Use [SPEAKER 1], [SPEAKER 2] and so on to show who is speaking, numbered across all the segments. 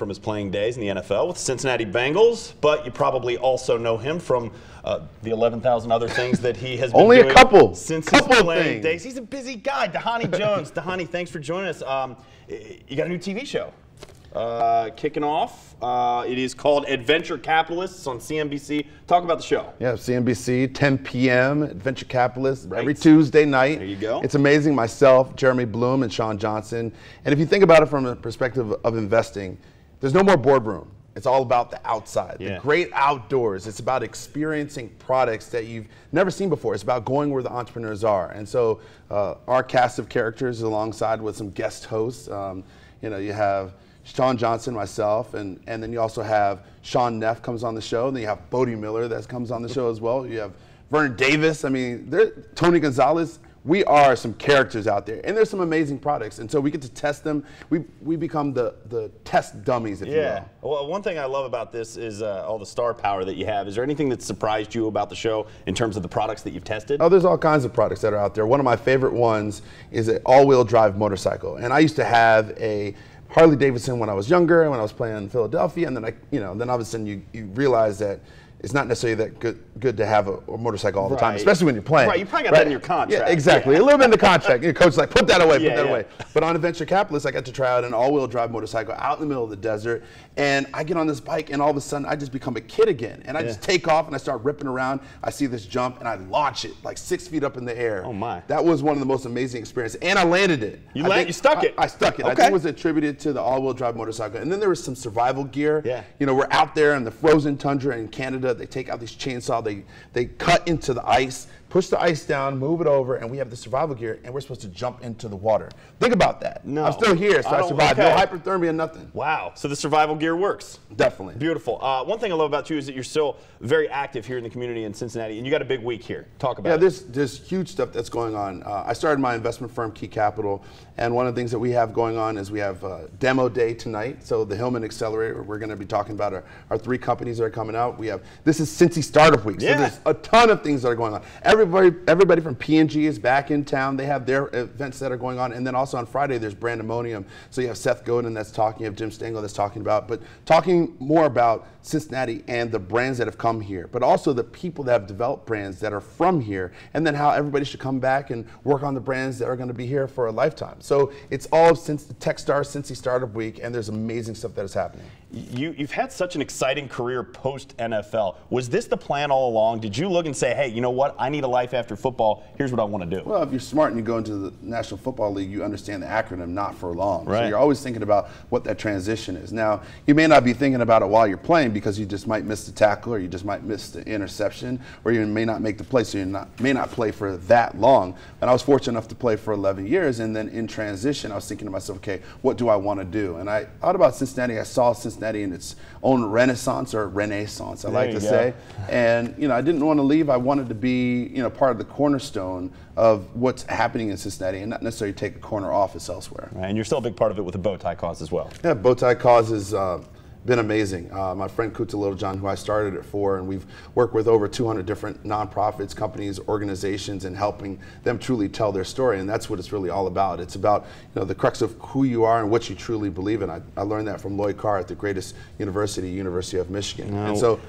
[SPEAKER 1] from his playing days in the NFL with the Cincinnati Bengals, but you probably also know him from uh, the 11,000 other things that he has been
[SPEAKER 2] Only a couple.
[SPEAKER 1] since
[SPEAKER 2] Couple
[SPEAKER 1] his playing
[SPEAKER 2] things.
[SPEAKER 1] days. He's a busy guy. Dhani Jones. Dhani, thanks for joining us. Um, you got a new TV show uh, kicking off. Uh, it is called Adventure Capitalists on CNBC. Talk about the show.
[SPEAKER 2] Yeah, CNBC, 10 p.m. Adventure Capitalist every Tuesday night.
[SPEAKER 1] There you go.
[SPEAKER 2] It's amazing. Myself, Jeremy Bloom, and Shawn Johnson. And if you think about it from a perspective of investing, there's no more boardroom. It's all about the outside,
[SPEAKER 1] Yeah.
[SPEAKER 2] the great outdoors. It's about experiencing products that you've never seen before. It's about going where the entrepreneurs are. And so, uh, our cast of characters, alongside with some guest hosts, um, you know, you have Shawn Johnson, myself, and, and then you also have Sean Neff comes on the show. And then you have Bode Miller that comes on the show as well. You have Vernon Davis. I mean, there, Tony Gonzalez. We are some characters out there, and there's some amazing products, and so we get to test them. We we become the the test dummies, if
[SPEAKER 1] Yeah.
[SPEAKER 2] you will.
[SPEAKER 1] Well, one thing I love about this is uh, all the star power that you have. Is there anything that surprised you about the show in terms of the products that you've tested?
[SPEAKER 2] Oh, there's all kinds of products that are out there. One of my favorite ones is an all-wheel drive motorcycle, and I used to have a Harley Davidson when I was younger, and when I was playing in Philadelphia, and then I, you know, then all of a sudden you, you realize that it's not necessarily that good good to have a, a motorcycle all the time, especially when you're playing.
[SPEAKER 1] Right, you probably got that in your contract.
[SPEAKER 2] Yeah, exactly. A little bit in the contract. Your coach's like, put that away,
[SPEAKER 1] Yeah,
[SPEAKER 2] put that
[SPEAKER 1] yeah.
[SPEAKER 2] away. But on Adventure Capitalist, I got to try out an all-wheel drive motorcycle out in the middle of the desert, and I get on this bike, and all of a sudden I just become a kid again, and I just take off and I start ripping around. I see this jump, and I launch it like six feet up in the air.
[SPEAKER 1] Oh, my.
[SPEAKER 2] That was one of the most amazing experiences, and I landed it.
[SPEAKER 1] You land- you stuck
[SPEAKER 2] I-
[SPEAKER 1] it.
[SPEAKER 2] I, stuck it. I think it was attributed to the all-wheel drive motorcycle, and then there was some survival gear.
[SPEAKER 1] Yeah.
[SPEAKER 2] You know, we're out there in the frozen tundra in Canada. They take out this chainsaw, they they cut into the ice, push the ice down, move it over, and we have the survival gear, and we're supposed to jump into the water. Think about that.
[SPEAKER 1] No.
[SPEAKER 2] I'm still here, so
[SPEAKER 1] I
[SPEAKER 2] I, survived.
[SPEAKER 1] okay.
[SPEAKER 2] No hypothermia, nothing.
[SPEAKER 1] Wow. So the survival gear works.
[SPEAKER 2] Definitely.
[SPEAKER 1] Beautiful. Uh, one thing I love about you is that you're still very active here in the community in Cincinnati, and you got a big week here. Talk about
[SPEAKER 2] Yeah,
[SPEAKER 1] it.
[SPEAKER 2] there's there's huge stuff that's going on. Uh, I started my investment firm, Qey Capital, and one of the things that we have going on is we have uh, demo day tonight. So the Hillman Accelerator, we're going to be talking about our, our three companies that are coming out. We have this is Cincy Startup Week, so
[SPEAKER 1] Yeah.
[SPEAKER 2] there's a ton of things that are going on. Everybody everybody from P&G is back in town. They have their events that are going on, and then also on Friday there's Brandemonium. So you have Seth Godin that's talking, you have Jim Stengel that's talking about, but talking more about Cincinnati and the brands that have come here, but also the people that have developed brands that are from here, and then how everybody should come back and work on the brands that are going to be here for a lifetime. So it's all since the TechStar Cincy Startup Week, and there's amazing stuff that is happening.
[SPEAKER 1] You, you've had such an exciting career post NFL. Was this the plan all along? Did you look and say, hey, you know what? I need a life after football. Here's what I want to do.
[SPEAKER 2] Well, if you're smart and you go into the National Football League, you understand the acronym "not for long."
[SPEAKER 1] Right.
[SPEAKER 2] So you're always thinking about what that transition is. Now, you may not be thinking about it while you're playing because you just might miss the tackle, or you just might miss the interception, or you may not make the play, so you not may not play for that long. And I was fortunate enough to play for 11 years, and then in transition, I was thinking to myself, okay, what do I want to do? And I thought about Cincinnati. I saw Cincinnati in its own renaissance or renaissance, I
[SPEAKER 1] There
[SPEAKER 2] like to
[SPEAKER 1] go.
[SPEAKER 2] say. And you know, I didn't want to leave. I wanted to be, you know, part of the cornerstone of what's happening in Cincinnati, and not necessarily take a corner office elsewhere.
[SPEAKER 1] And you're still a big part of it with the bow tie cause as well.
[SPEAKER 2] Yeah, bow tie Cause is. uh, been amazing. Uh, my friend Kuta Littlejohn, who I started it for, and we've worked with over 200 different nonprofits, companies, organizations, and helping them truly tell their story. And that's what it's really all about. It's about you know the crux of who you are and what you truly believe in. I, I learned that from Lloyd Carr at the greatest university, University of Michigan. And so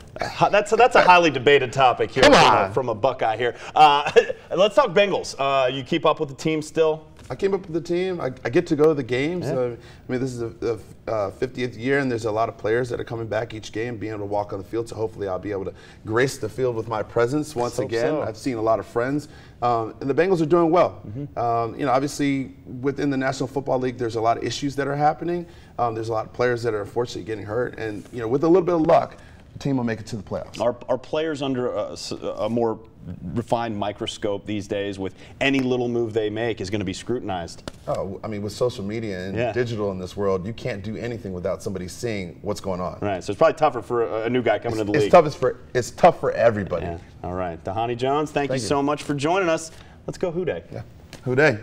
[SPEAKER 1] That's a, that's a highly debated topic here
[SPEAKER 2] Come
[SPEAKER 1] from,
[SPEAKER 2] on.
[SPEAKER 1] A, from a Buckeye here. Uh, let's talk Bengals. Uh, you keep up with the team still?
[SPEAKER 2] I came up with the team. I, I get to go to the games.
[SPEAKER 1] Yeah.
[SPEAKER 2] Uh, I mean, this is the, uh, 50th year, and there's a lot of players that are coming back each game, being able to walk on the field. So hopefully, I'll be able to grace the field with my presence once again.
[SPEAKER 1] so.
[SPEAKER 2] I've seen a lot of friends, um, and the Bengals are doing well.
[SPEAKER 1] Mm-hmm.
[SPEAKER 2] Um, you know, obviously, within the National Football League, there's a lot of issues that are happening. Um, there's a lot of players that are unfortunately getting hurt, and you know, with a little bit of luck, team will make it to the playoffs.
[SPEAKER 1] Are, are players under a more refined microscope these days with any little move they make is going to be scrutinized?
[SPEAKER 2] Oh, I mean, with social media and
[SPEAKER 1] Yeah.
[SPEAKER 2] digital in this world, you can't do anything without somebody seeing what's going on.
[SPEAKER 1] Right. So it's probably tougher for a, a new guy coming into the
[SPEAKER 2] It's
[SPEAKER 1] league.
[SPEAKER 2] tough as for it's tough for everybody.
[SPEAKER 1] Yeah. All right. Dhani Jones, thank,
[SPEAKER 2] Thank
[SPEAKER 1] you
[SPEAKER 2] you.
[SPEAKER 1] so much for joining us. Let's go Who Dey.
[SPEAKER 2] Yeah. Who dey?